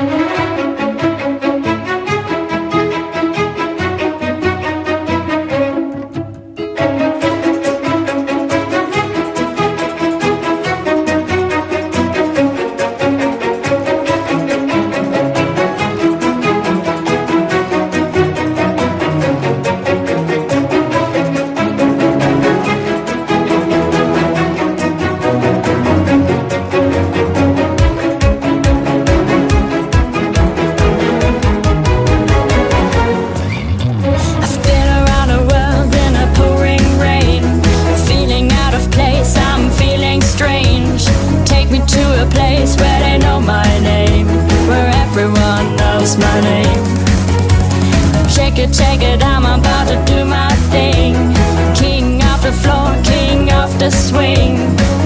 Thank you. me to a place where they know my name, where everyone knows my name. Shake it, shake it, I'm about to do my thing. King of the floor, king of the swing.